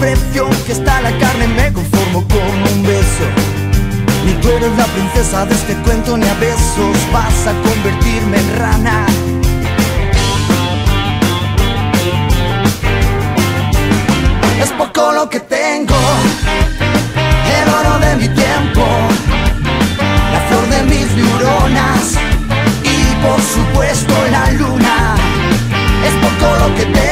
precio que está la carne me conformo con un beso Ni tú eres la princesa de este cuento ni a besos vas a convertirme en rana Es poco lo que tengo, el oro de mi tiempo, la flor de mis neuronas y por supuesto la luna. Es poco lo que tengo.